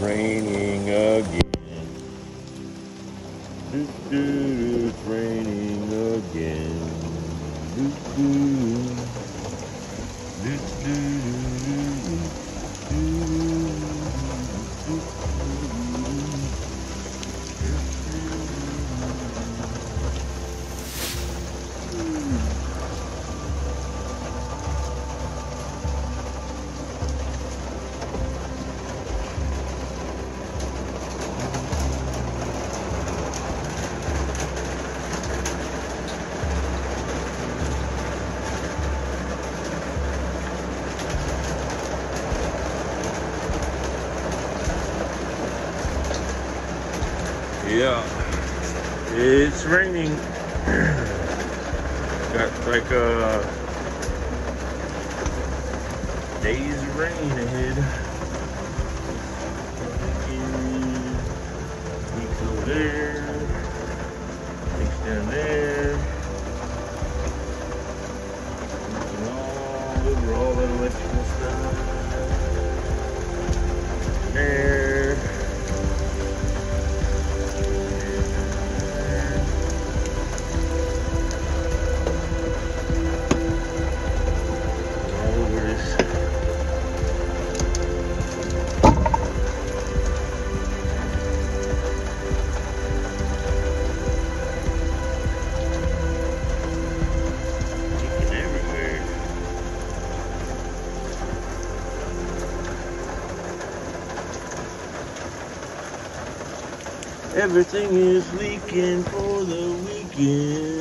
Raining again. Do, do, it's raining. Got like a day's rain ahead. There, down there. All over all that electrical Everything is leaking for the weekend.